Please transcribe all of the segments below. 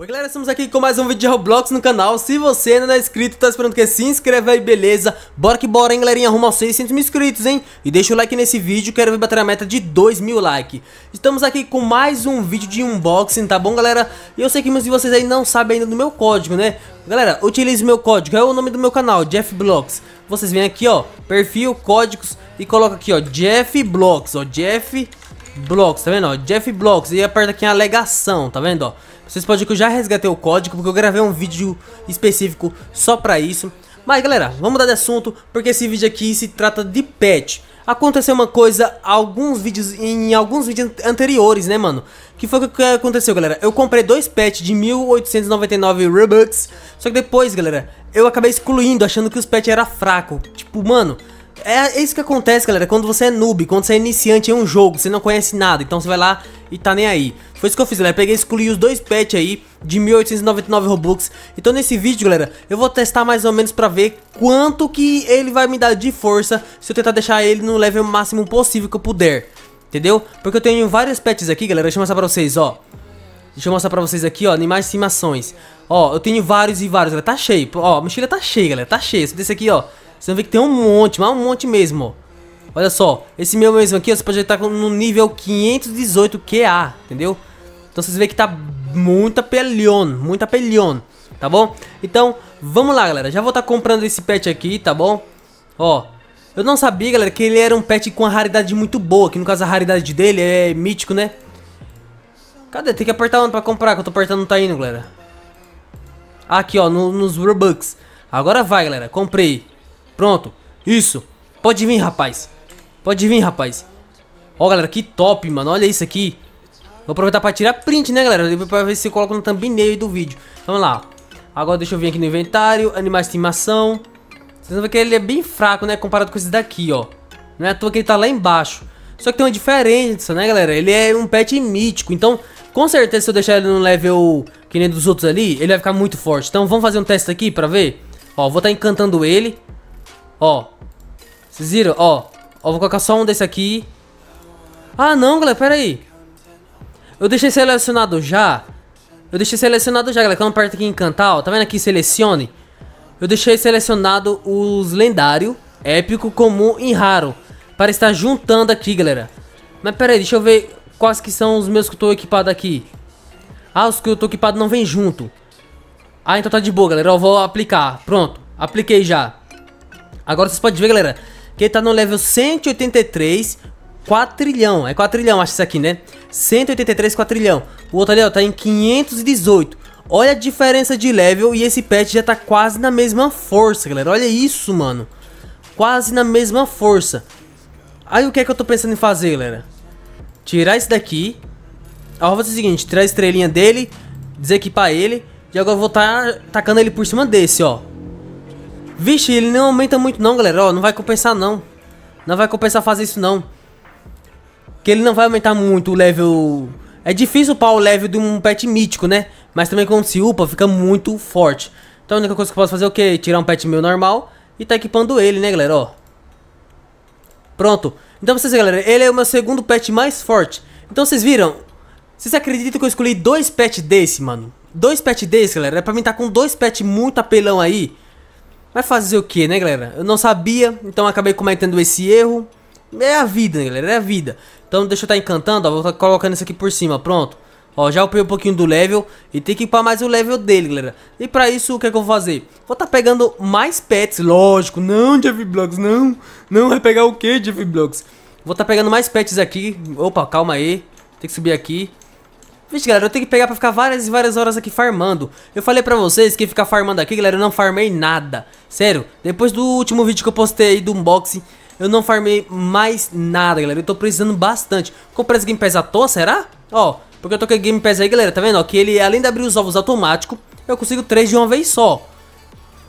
Oi galera, estamos aqui com mais um vídeo de Roblox no canal Se você ainda não é inscrito, tá esperando que se inscreva aí, beleza? Bora que bora, hein galerinha, arruma aos 600 mil inscritos, hein? E deixa o like nesse vídeo, quero ver bater a meta de 2 mil likes Estamos aqui com mais um vídeo de unboxing, tá bom galera? E eu sei que muitos de vocês aí não sabem ainda do meu código, né? Galera, utilize meu código, é o nome do meu canal, Jeff Blocks Vocês vêm aqui, ó, perfil, códigos e coloca aqui, ó, Jeff Blocks, ó, Jeff Blocks, tá vendo, ó, Jeff Blocks E aperta aqui a alegação, tá vendo, ó vocês podem ver que eu já resgatei o código, porque eu gravei um vídeo específico só pra isso. Mas galera, vamos mudar de assunto, porque esse vídeo aqui se trata de pet. Aconteceu uma coisa alguns vídeos em alguns vídeos anteriores, né, mano? Que foi o que aconteceu, galera? Eu comprei dois pets de 1899 Robux, só que depois, galera, eu acabei excluindo, achando que os pets era fraco. Tipo, mano, é isso que acontece, galera, quando você é noob, quando você é iniciante em um jogo, você não conhece nada, então você vai lá e tá nem aí. Foi isso que eu fiz, galera, peguei e excluí os dois pets aí de 1899 Robux. Então nesse vídeo, galera, eu vou testar mais ou menos pra ver quanto que ele vai me dar de força se eu tentar deixar ele no level máximo possível que eu puder. Entendeu? Porque eu tenho vários pets aqui, galera, deixa eu mostrar pra vocês, ó. Deixa eu mostrar pra vocês aqui, ó, animais de estimações. Ó, eu tenho vários e vários, galera, tá cheio. Ó, a mochila tá cheia, galera, tá cheia. Esse desse aqui, ó, você vê que tem um monte, mas um monte mesmo, ó. Olha só, esse meu mesmo aqui, ó, você pode estar no nível 518 QA, entendeu? Então vocês veem que tá muito apelion, muito apelion, tá bom? Então, vamos lá, galera. Já vou estar tá comprando esse pet aqui, tá bom? Ó, eu não sabia, galera, que ele era um pet com a raridade muito boa, que no caso a raridade dele é mítico, né? Cadê? Tem que apertar onde pra comprar, que eu tô apertando não tá indo, galera. Aqui, ó, no, nos Robux. Agora vai, galera, comprei. Pronto, isso. Pode vir, rapaz. Pode vir, rapaz. Ó, galera, que top, mano. Olha isso aqui. Vou aproveitar pra tirar print, né, galera? Pra ver se eu coloco no thumbnail do vídeo. Vamos lá. Agora deixa eu vir aqui no inventário. Animais de estimação. Vocês vão ver que ele é bem fraco, né? Comparado com esse daqui, ó. Não é à toa que ele tá lá embaixo. Só que tem uma diferença, né, galera? Ele é um pet mítico. Então, com certeza, se eu deixar ele no level que nem dos outros ali, ele vai ficar muito forte. Então, vamos fazer um teste aqui pra ver. Ó, vou estar tá encantando ele. Ó. Vocês viram? Ó. Ó, vou colocar só um desse aqui. Ah, não, galera, pera aí. Eu deixei selecionado já. Eu deixei selecionado já, galera. Quando aperta aqui em encantar, ó. Tá vendo aqui, selecione? Eu deixei selecionado os lendário, épico, comum e raro. Para estar juntando aqui, galera. Mas pera aí, deixa eu ver quais que são os meus que eu tô equipado aqui. Ah, os que eu tô equipado não vem junto. Ah, então tá de boa, galera. Eu vou aplicar. Pronto, apliquei já. Agora vocês podem ver, galera, que ele tá no level 183, 4 trilhão. É 4 trilhão, acho isso aqui, né? 183, 4 trilhão. O outro ali, ó, tá em 518. Olha a diferença de level e esse pet já tá quase na mesma força, galera. Olha isso, mano. Quase na mesma força. Aí o que é que eu tô pensando em fazer, galera? Tirar esse daqui. Ó, vou fazer o seguinte, tirar a estrelinha dele, desequipar ele. E agora eu vou estar tá tacando ele por cima desse, ó. Vixe, ele não aumenta muito não, galera. Ó, não vai compensar não. Não vai compensar fazer isso não. Que ele não vai aumentar muito o level... É difícil upar o level de um pet mítico, né? Mas também quando se upa, fica muito forte. Então a única coisa que eu posso fazer é o quê? Tirar um pet meu normal e tá equipando ele, né, galera? Ó. Pronto. Então vocês galera, ele é o meu segundo pet mais forte. Então vocês viram? Vocês acreditam que eu escolhi dois pets desse, mano? Dois pets desse, galera. É pra mim tá com dois pets muito apelão aí. Vai fazer o que, né, galera? Eu não sabia, então acabei cometendo esse erro. É a vida, né, galera? É a vida. Então deixa eu estar tá encantando, ó. Vou estar tá colocando isso aqui por cima, pronto. Ó, já upei um pouquinho do level e tem que upar mais o level dele, galera. E pra isso, o que é que eu vou fazer? Vou estar tá pegando mais pets, lógico. Não, Jeff Blocks, não. Não, vai pegar o que, Jeff Blocks? Vou estar tá pegando mais pets aqui. Opa, calma aí. Tem que subir aqui. Vixe, galera, eu tenho que pegar pra ficar várias e várias horas aqui farmando. Eu falei pra vocês que ficar farmando aqui, galera, eu não farmei nada. Sério, depois do último vídeo que eu postei aí do unboxing, eu não farmei mais nada, galera. Eu tô precisando bastante. Comprei esse Game Pass à toa, será? Ó, porque eu tô com o Game Pass aí, galera, tá vendo? Ó, que ele, além de abrir os ovos automático, eu consigo três de uma vez só.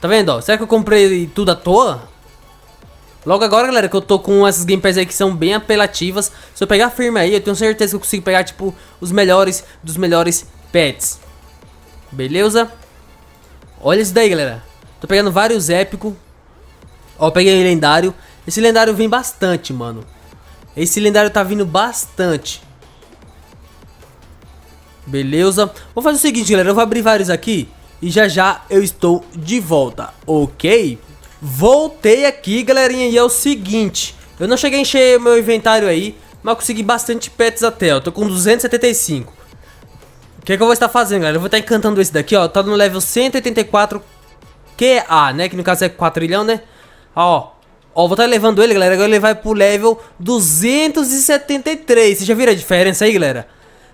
Tá vendo, ó? Será que eu comprei tudo à toa? Logo agora, galera, que eu tô com essas gameplays aí que são bem apelativas. Se eu pegar firme aí, eu tenho certeza que eu consigo pegar, tipo, os melhores dos melhores pets. Beleza? Olha isso daí, galera. Tô pegando vários épicos. Ó, peguei lendário. Esse lendário vem bastante, mano. Esse lendário tá vindo bastante. Beleza? Vou fazer o seguinte, galera. Eu vou abrir vários aqui. E já já eu estou de volta, ok? Voltei aqui, galerinha. E é o seguinte. Eu não cheguei a encher meu inventário aí. Mas consegui bastante pets até, ó. Tô com 275. O que, é que eu vou estar fazendo, galera? Eu vou estar encantando esse daqui, ó. Tá no level 184 QA, né? Que no caso é 4 trilhão, né? Ó. Ó, vou estar levando ele, galera. Agora ele vai pro level 273. Vocês já viram a diferença aí, galera?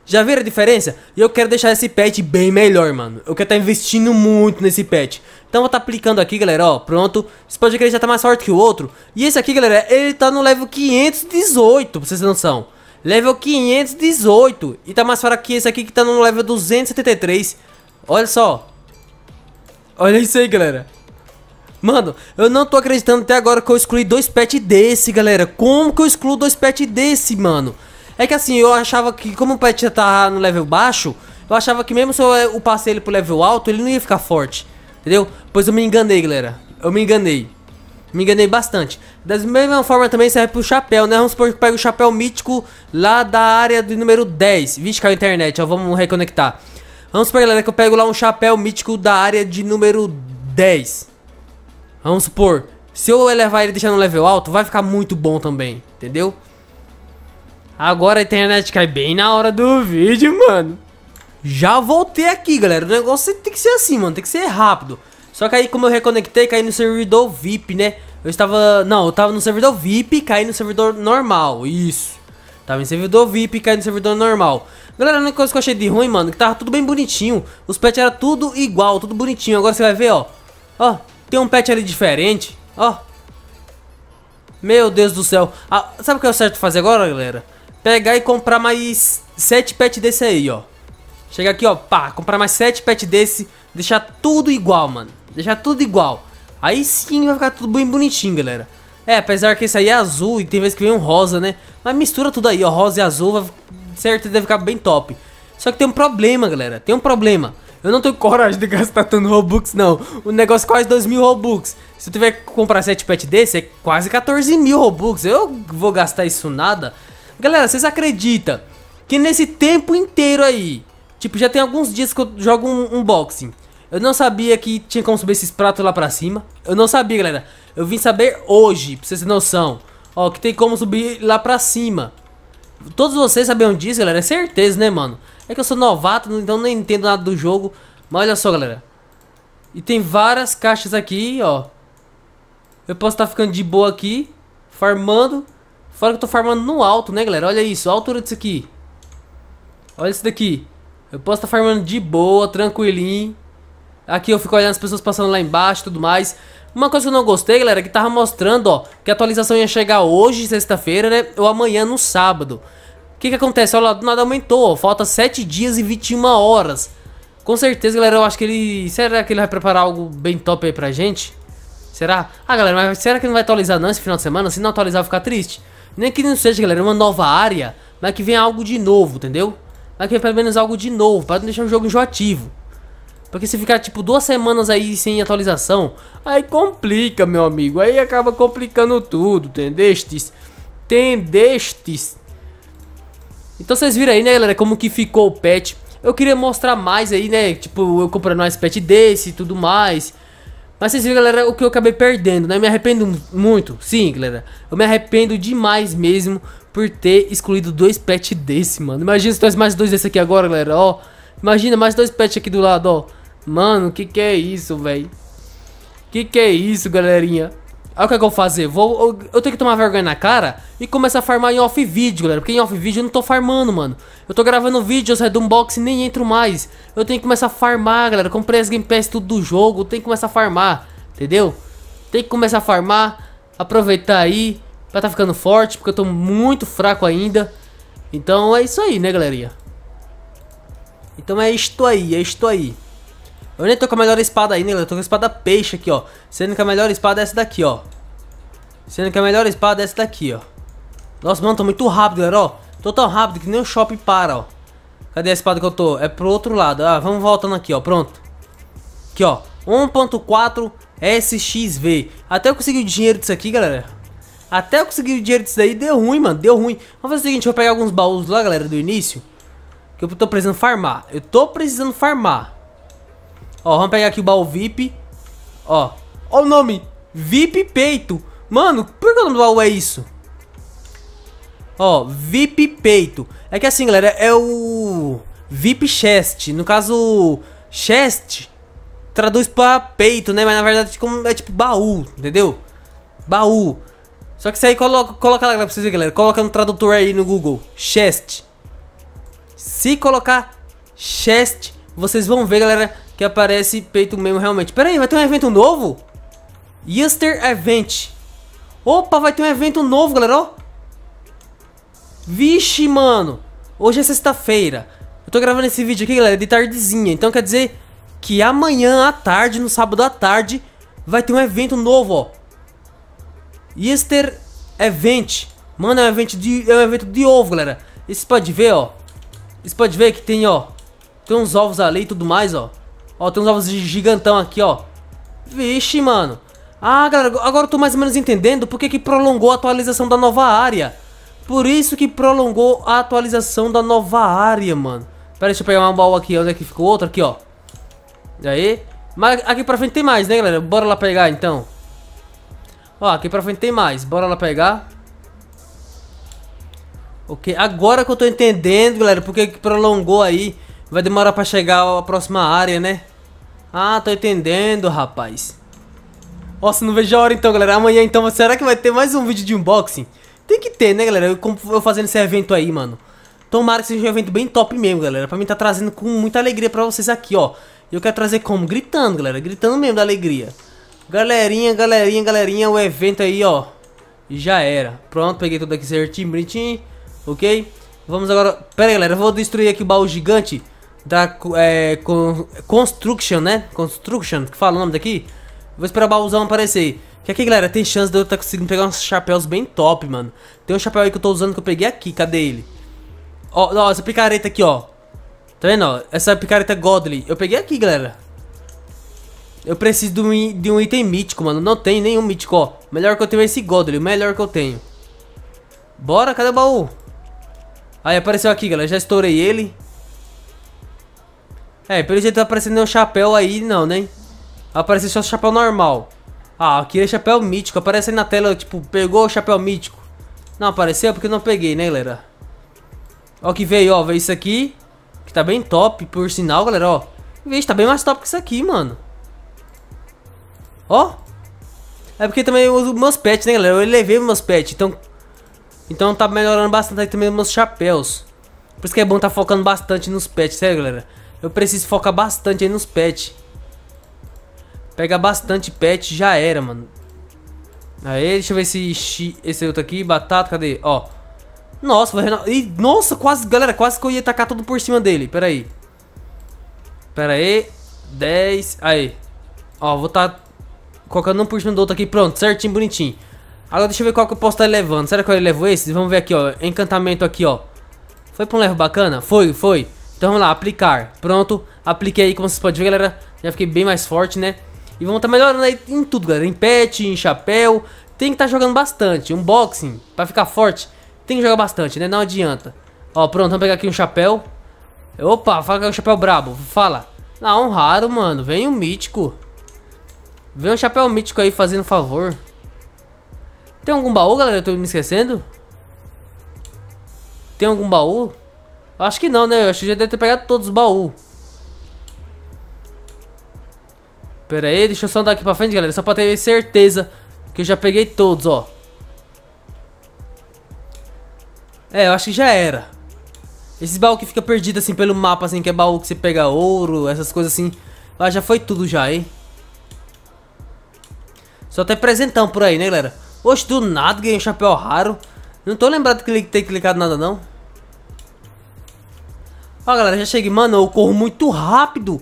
Já viram a diferença? E eu quero deixar esse pet bem melhor, mano. Eu quero estar investindo muito nesse pet. Então vou estar aplicando aqui, galera, ó, pronto. Você pode ver que ele já tá mais forte que o outro. E esse aqui, galera, ele tá no level 518, pra vocês terem noção. Level 518. E tá mais fraco que esse aqui que tá no level 273. Olha só. Olha isso aí, galera. Mano, eu não tô acreditando até agora que eu excluí dois pets desse, galera. Como que eu excluo dois pets desse, mano? É que assim, eu achava que como o pet tá no level baixo, eu achava que mesmo se eu passei ele pro level alto, ele não ia ficar forte. Entendeu? Pois eu me enganei, galera. Eu me enganei. Me enganei bastante. Da mesma forma também serve pro chapéu, né? Vamos supor que pega o chapéu mítico lá da área do número 10. Vixe, caiu a internet, ó. Vamos reconectar. Vamos supor, galera, que eu pego lá um chapéu mítico da área de número 10. Vamos supor. Se eu elevar ele e deixar no level alto, vai ficar muito bom também. Entendeu? Agora a internet cai bem na hora do vídeo, mano. Já voltei aqui, galera. O negócio tem que ser assim, mano. Tem que ser rápido. Só que aí, como eu reconectei, caí no servidor VIP, né? Eu estava... Não, eu estava no servidor VIP caí no servidor normal. Isso. Tava em servidor VIP caí no servidor normal. Galera, a única coisa que eu achei de ruim, mano, que tava tudo bem bonitinho. Os pets eram tudo igual, tudo bonitinho. Agora você vai ver, ó. Ó, tem um pet ali diferente. Ó. Meu Deus do céu. Ah, sabe o que é o certo fazer agora, galera? Pegar e comprar mais 7 pets desse aí, ó. Chega aqui, ó, pá, comprar mais 7 pets desse, deixar tudo igual, mano. Deixar tudo igual. Aí sim vai ficar tudo bem bonitinho, galera. É, apesar que esse aí é azul e tem vezes que vem um rosa, né? Mas mistura tudo aí, ó, rosa e azul, vai, certo, deve ficar bem top. Só que tem um problema, galera, tem um problema. Eu não tenho coragem de gastar tanto Robux, não. O negócio é quase 2 mil Robux. Se eu tiver que comprar 7 pets desse, é quase 14 mil Robux. Eu vou gastar isso nada. Galera, vocês acreditam que nesse tempo inteiro aí, tipo, já tem alguns dias que eu jogo um unboxing. Eu não sabia que tinha como subir esses pratos lá pra cima. Eu não sabia, galera. Eu vim saber hoje, pra vocês terem noção. Ó, que tem como subir lá pra cima. Todos vocês sabiam disso, galera? É certeza, né, mano? É que eu sou novato, então nem entendo nada do jogo. Mas olha só, galera. E tem várias caixas aqui, ó. Eu posso estar tá ficando de boa aqui, farmando. Fora que eu tô farmando no alto, né, galera? Olha isso, a altura disso aqui. Olha isso daqui. Eu posso estar tá farmando de boa, tranquilinho. Aqui eu fico olhando as pessoas passando lá embaixo e tudo mais. Uma coisa que eu não gostei, galera, é que tava mostrando, ó, que a atualização ia chegar hoje, sexta-feira, né? Ou amanhã, no sábado. O que que acontece? Olha lá, do nada aumentou, ó, falta 7 dias e 21 horas. Com certeza, galera, eu acho que ele... Será que ele vai preparar algo bem top aí pra gente? Será? Ah, galera, mas será que não vai atualizar não esse final de semana? Se não atualizar, eu vou ficar triste. Nem que não seja, galera, uma nova área, mas que venha algo de novo, entendeu? Mas que venha pelo menos algo de novo, para não deixar o jogo enjoativo. Porque se ficar tipo duas semanas aí sem atualização, aí complica, meu amigo. Aí acaba complicando tudo, entendestes? Entendestes? Então vocês viram aí, né, galera, como que ficou o patch. Eu queria mostrar mais aí, né, tipo, eu comprando mais patch desse e tudo mais. Mas vocês viram, galera, o que eu acabei perdendo, né? Eu me arrependo muito. Sim, galera. Eu me arrependo demais mesmo por ter excluído dois pets desse, mano. Imagina se tivesse mais dois desse aqui agora, galera, ó. Imagina mais dois pets aqui do lado, ó. Mano, que que é isso, velho? Que que é isso, galerinha? Aí o que, é que eu vou fazer? Vou, eu, eu, tenho que tomar vergonha na cara e começar a farmar em off-vídeo, galera. Porque em off-vídeo eu não tô farmando, mano. Eu tô gravando vídeos, saio do unboxing e nem entro mais. Eu tenho que começar a farmar, galera. Comprei as Game Pass tudo do jogo, tem que começar a farmar, entendeu? Tem que começar a farmar, aproveitar aí pra tá ficando forte, porque eu tô muito fraco ainda. Então é isso aí, né, galerinha? Então é isto aí, é isto aí. Eu nem tô com a melhor espada ainda, eu tô com a espada peixe aqui, ó. Sendo que a melhor espada é essa daqui, ó. Sendo que a melhor espada é essa daqui, ó. Nossa, mano, tô muito rápido, galera, ó. Tô tão rápido que nem o shopping para, ó. Cadê a espada que eu tô? É pro outro lado. Ah, vamos voltando aqui, ó. Pronto. Aqui, ó. 1.4 SXV. Até eu conseguir o dinheiro disso aqui, galera. Até eu conseguir o dinheiro disso daí, deu ruim, mano. Deu ruim. Vamos fazer o seguinte, vou pegar alguns baús lá, galera, do início. Que eu tô precisando farmar. Eu tô precisando farmar. Ó, vamos pegar aqui o baú VIP. Ó. Ó o nome. VIP Peito. Mano, por que o nome do baú é isso? Ó, VIP Peito. É que assim, galera, é o VIP Chest. No caso, Chest traduz pra peito, né? Mas na verdade é tipo baú, entendeu? Baú. Só que isso aí coloca, coloca lá pra vocês verem, galera. Coloca no tradutor aí no Google. Chest. Se colocar chest, vocês vão ver, galera, que aparece peito mesmo realmente. Pera aí, vai ter um evento novo? Easter Event. Opa, vai ter um evento novo, galera, ó. Vixe, mano. Hoje é sexta-feira. Eu tô gravando esse vídeo aqui, galera, de tardezinha. Então quer dizer que amanhã à tarde, no sábado à tarde, vai ter um evento novo, ó. Easter Event. Mano, é um evento de, é um evento de ovo, galera. E você pode ver, ó. Você pode ver que tem, ó. Tem uns ovos ali e tudo mais, ó. Ó, tem uns ovos gigantão aqui, ó. Vixe, mano. Ah, galera, agora eu tô mais ou menos entendendo porque que prolongou a atualização da nova área. Por isso que prolongou a atualização da nova área, mano. Pera, deixa eu pegar uma baú aqui. Onde é que ficou outra? Aqui, ó. E aí? Mas aqui pra frente tem mais, né, galera? Bora lá pegar, então. Ó, aqui pra frente tem mais. Bora lá pegar. Ok, agora que eu tô entendendo, galera, porque que prolongou aí. Vai demorar pra chegar a próxima área, né? Ah, tô entendendo, rapaz. Nossa, não vejo a hora então, galera. Amanhã, então, será que vai ter mais um vídeo de unboxing? Tem que ter, né, galera? Eu, eu fazendo esse evento aí, mano. Tomara que seja um evento bem top mesmo, galera. Pra mim tá trazendo com muita alegria pra vocês aqui, ó. Eu quero trazer como? Gritando, galera. Gritando mesmo da alegria. Galerinha, galerinha, galerinha, o evento aí, ó. Já era. Pronto, peguei tudo aqui certinho, bonitinho. Ok? Vamos agora... Pera aí, galera. Eu vou destruir aqui o baú gigante da é, con, Construction, né? Construction, que fala o nome daqui. Vou esperar o baúzão aparecer. Que aqui, galera, tem chance de eu estar tá conseguindo pegar uns chapéus bem top, mano. Tem um chapéu aí que eu tô usando que eu peguei aqui. Cadê ele? Ó, ó essa picareta aqui, ó. Tá vendo, ó? Essa picareta Godly. Eu peguei aqui, galera. Eu preciso de um, de um item mítico, mano. Não tem nenhum mítico, ó. Melhor que eu tenho é esse Godly. O melhor que eu tenho. Bora, cadê o baú? Aí apareceu aqui, galera. Já estourei ele. É, pelo jeito tá aparecendo um chapéu aí, não, né? Apareceu só chapéu normal. Ah, aqui é chapéu mítico. Aparece aí na tela, tipo, pegou o chapéu mítico. Não apareceu porque eu não peguei, né, galera? Ó que veio, ó. Veio isso aqui. Que tá bem top, por sinal, galera, ó. Vixe, tá bem mais top que isso aqui, mano. Ó. É porque também eu uso meus pets, né, galera? Eu levei meus pets, então então tá melhorando bastante aí também meus chapéus. Por isso que é bom tá focando bastante nos pets, sério, galera. Eu preciso focar bastante aí nos pets. Pega bastante pet, já era, mano. Aí, deixa eu ver se esse outro aqui, batata, cadê? Ó. Nossa, vai Ih, Nossa, quase, galera, quase que eu ia tacar tudo por cima dele. Pera aí. Pera aí. 10. Aí. Ó, vou tá colocando um por cima do outro aqui. Pronto, certinho, bonitinho. Agora deixa eu ver qual que eu posso estar levando. Será que eu levo esse? Vamos ver aqui, ó. Encantamento aqui, ó. Foi pra um levo bacana? Foi, foi. Então vamos lá, aplicar. Pronto. Apliquei aí, como vocês podem ver, galera. Já fiquei bem mais forte, né? E vamos estar tá melhorando aí em tudo, galera. Em pet, em chapéu. Tem que estar tá jogando bastante. Unboxing, pra ficar forte, tem que jogar bastante, né? Não adianta. Ó, pronto, vamos pegar aqui um chapéu. Opa, fala que é um chapéu brabo. Fala. Não, um raro, mano. Vem um mítico. Vem um chapéu mítico aí fazendo favor. Tem algum baú, galera? Eu tô me esquecendo? Tem algum baú? Acho que não, né? Eu acho que já deve ter pegado todos os baús. Pera aí, deixa eu só andar aqui pra frente, galera. Só pra ter certeza que eu já peguei todos, ó. É, eu acho que já era. Esses baús que fica perdido assim pelo mapa, assim, que é baú que você pega ouro, essas coisas assim. Ah, já foi tudo já, hein? Só tem presentão por aí, né, galera? Oxe, do nada ganhei um chapéu raro. Não tô lembrado de ter clicado nada, não. Ó, galera, já cheguei. Mano, eu corro muito rápido.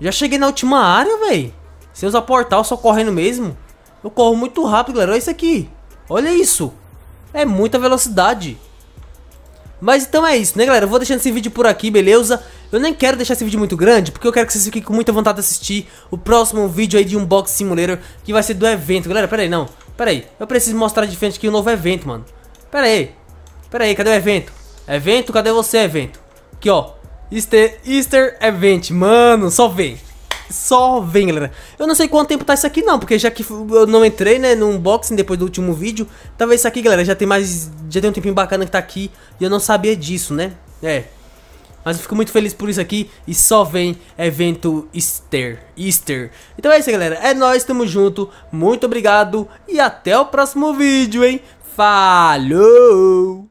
Já cheguei na última área, velho. Sem usar portal, só correndo mesmo. Eu corro muito rápido, galera. Olha isso aqui. Olha isso. É muita velocidade. Mas então é isso, né, galera? Eu vou deixando esse vídeo por aqui, beleza? Eu nem quero deixar esse vídeo muito grande, porque eu quero que vocês fiquem com muita vontade de assistir o próximo vídeo aí de Unbox Simulator, que vai ser do evento. Galera, pera aí, não. Pera aí, eu preciso mostrar de frente aqui o um novo evento, mano. Pera aí. Pera aí, cadê o evento? Evento, cadê você, evento? Aqui, ó. Easter, Easter Event, mano, só vem. Só vem, galera. Eu não sei quanto tempo tá isso aqui não, porque já que eu não entrei, né, no unboxing depois do último vídeo, talvez isso aqui, galera, já tem mais, já tem um tempinho bacana que tá aqui e eu não sabia disso, né? É. Mas eu fico muito feliz por isso aqui e só vem evento Easter, Easter. Então é isso, galera. É nóis, tamo junto. Muito obrigado e até o próximo vídeo, hein? Falou!